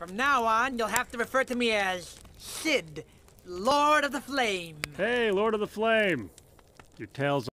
From now on, you'll have to refer to me as Sid, Lord of the Flame. Hey, Lord of the Flame. Your tail's.